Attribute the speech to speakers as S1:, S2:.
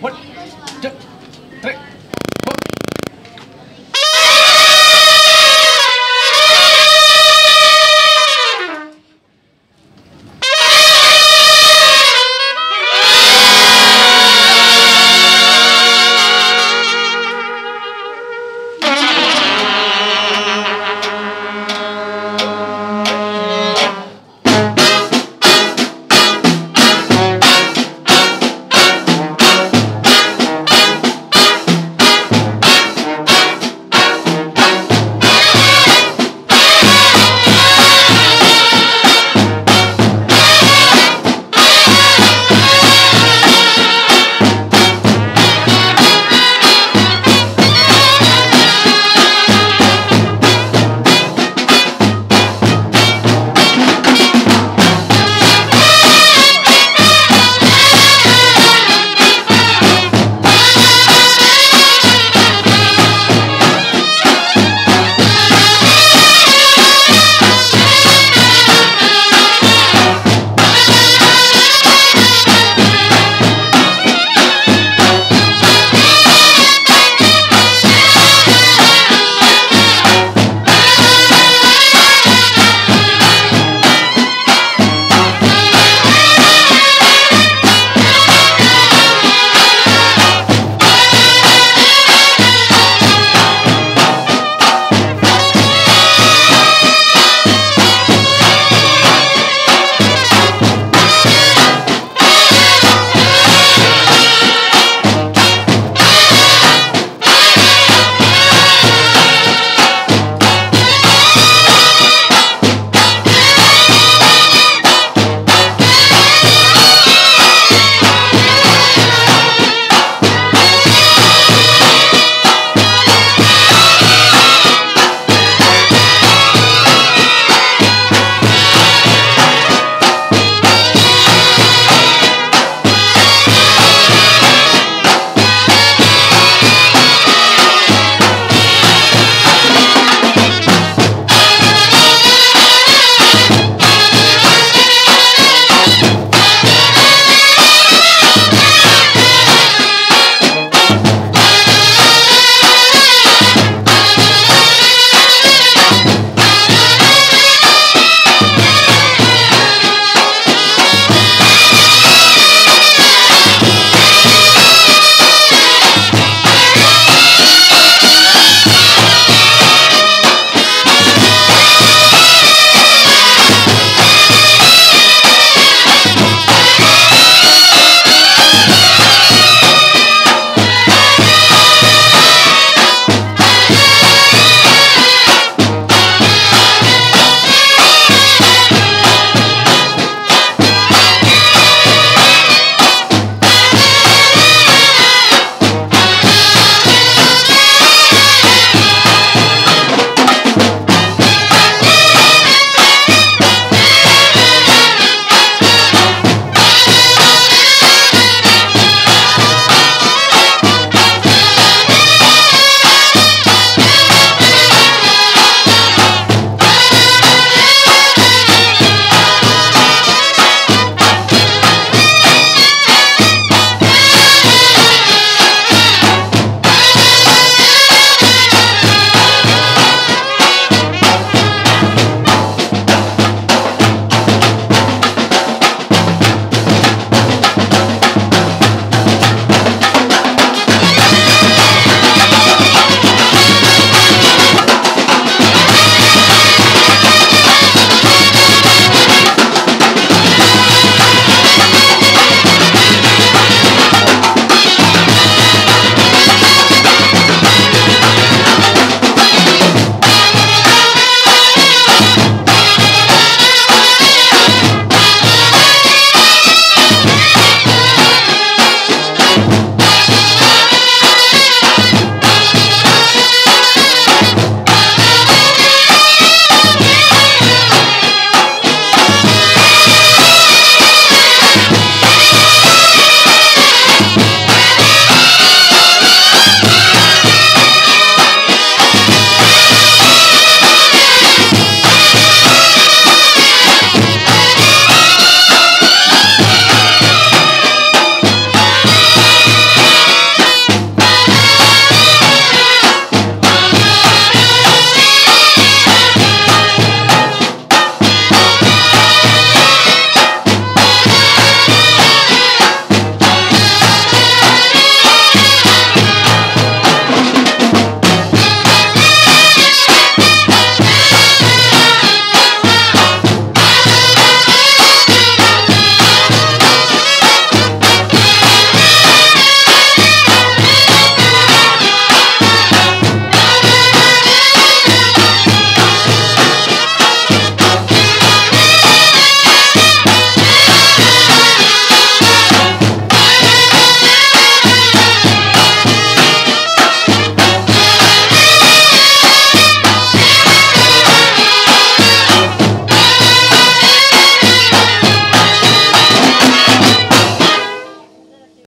S1: What